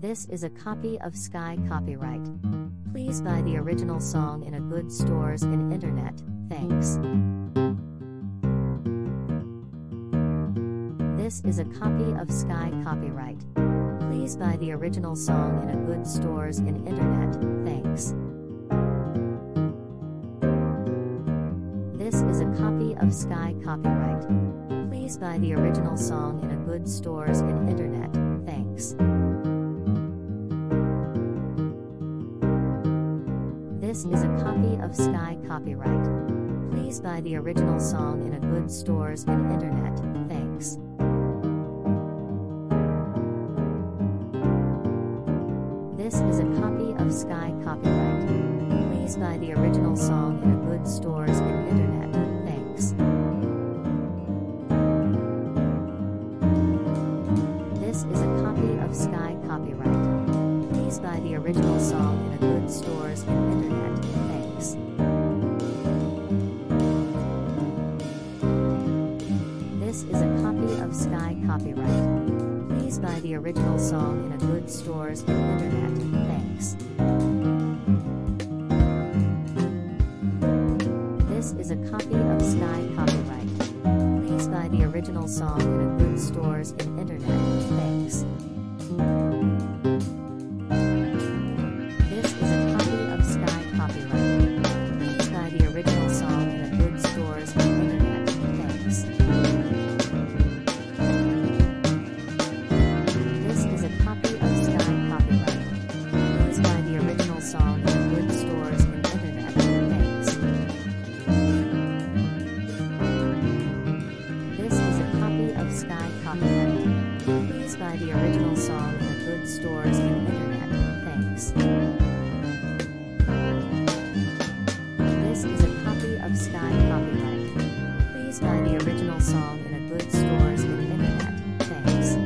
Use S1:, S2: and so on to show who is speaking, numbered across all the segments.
S1: This is a copy of Sky copyright. Please buy the original song in a good stores and internet. Thanks. This is a copy of Sky copyright. Please buy the original song in a good stores and internet. Thanks. This is a copy of Sky copyright. Please buy the original song in a good stores and internet. Thanks. This is a copy of Sky copyright. Please buy the original song in a good stores and internet. Thanks. This is a copy of Sky copyright. Please buy the original song in a good stores the song in a good stores and internet. Thanks. This is a copy of Sky copyright. Please buy the original song in a good stores and internet. Thanks. This is a copy of Sky copyright. Please buy the original song in a good stores and internet. Thanks. Buy the original song in a good stores and internet. Thanks. This is a copy of Sky copyright. Please buy the original song in a good stores and internet. Thanks.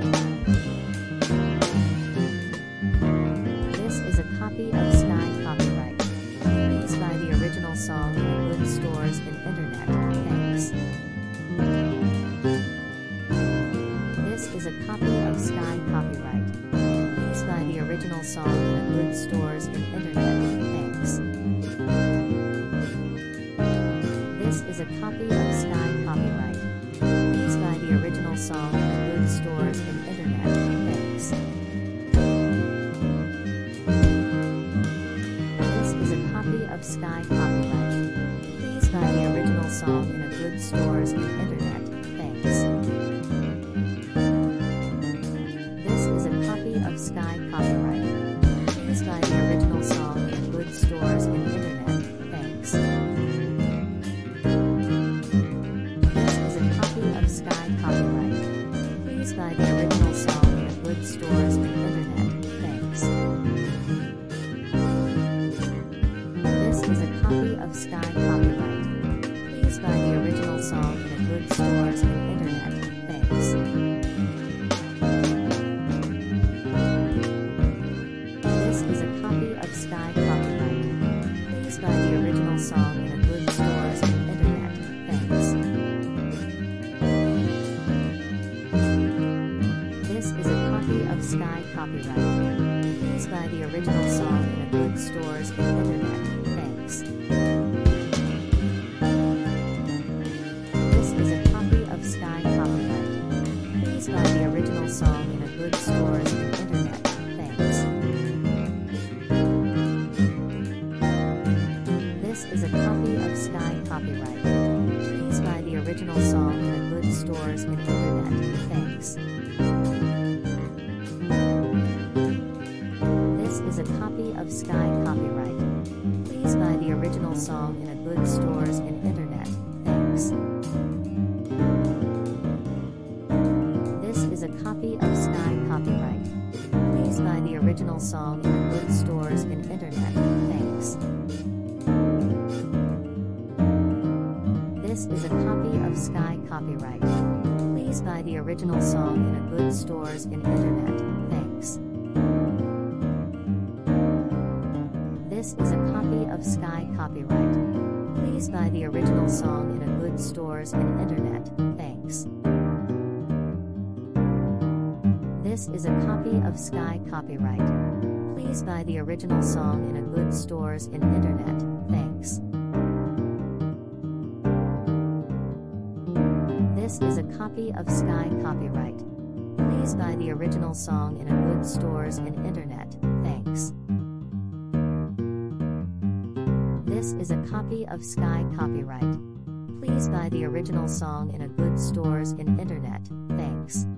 S1: This is a copy of Sky copyright. Please buy the original song in a good stores and internet. Thanks. This is a copy Sky copyright. Please buy the original song in a good stores and internet. Thanks. This is a copy of Sky copyright. Please buy the original song in good stores and internet. Thanks. This is a copy of Sky copyright. Please buy the original song in a good stores and internet. Sky copyright. Please buy the original song in good stores and internet. Thanks. This is a copy of Sky copyright. Please buy the original song in a good stores and internet. Thanks. This is a copy of Sky copyright. Please buy the original song in a good original song in a good stores and internet. Thanks. This is a copy of Sky copyright. Please buy the original song in a good stores and internet. Thanks. This is a copy of Sky copyright. Please buy the original song in a good stores and internet. Thanks. This is a of Sky copyright. Please buy the original song in a good stores and internet. Thanks. This is a copy of Sky Copyright. Please buy the original song in a good stores in internet. Thanks. This is a copy of Sky Copyright. Please buy the original song in a good stores in internet. Thanks. This is a copy of Sky Copyright. Please buy the original song in a good stores in internet. Thanks.